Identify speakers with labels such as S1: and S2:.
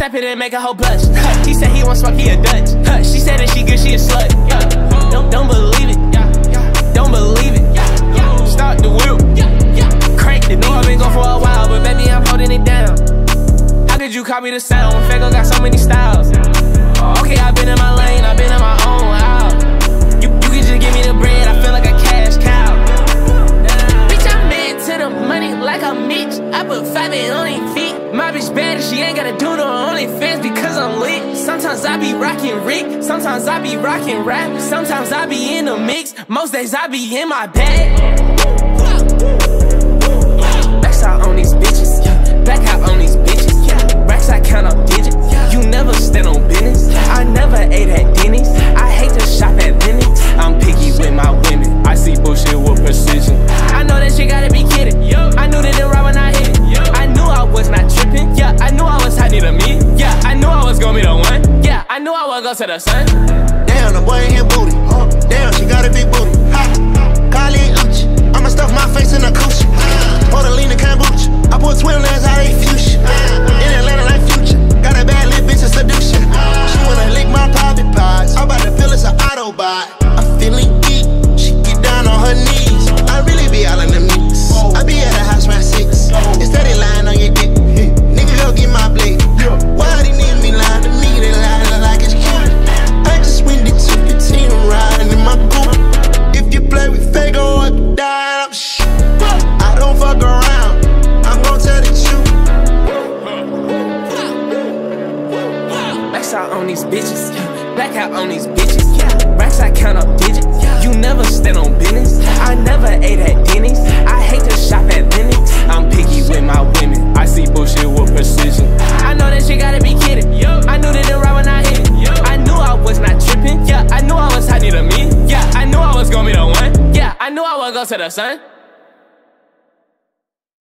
S1: step it and make a whole blush. Huh, he said he want smoke, he a Dutch. Huh, she said that she good, she a slut. Yeah, don't, don't believe it. Yeah, don't believe it. Yeah, start the wheel. Crank it. Know I've been gone for a while, but baby, I'm holding it down. How could you copy the sound Faygo got so many styles? I put five in on eight feet. My bitch bad and she ain't gotta do no OnlyFans because I'm lit. Sometimes I be rocking Rick, sometimes I be rocking rap, sometimes I be in the mix. Most days I be in my bag. Knew I would go to the sun.
S2: Damn, the boy ain't booty. Damn, she got a big booty.
S1: Max out on these bitches, black out on these bitches. Racks I count up digits. You never stand on business. I never ate at Denny's. I hate to shop at Lenox. I'm picky with my women.
S3: I see bullshit with precision.
S1: I know that shit gotta be kidding. I knew that it right when I hit it. I knew I was not tripping. Yeah, I knew I was hot, need a me. Yeah, I knew I was gonna be the one. Yeah, I knew I would go to the sun.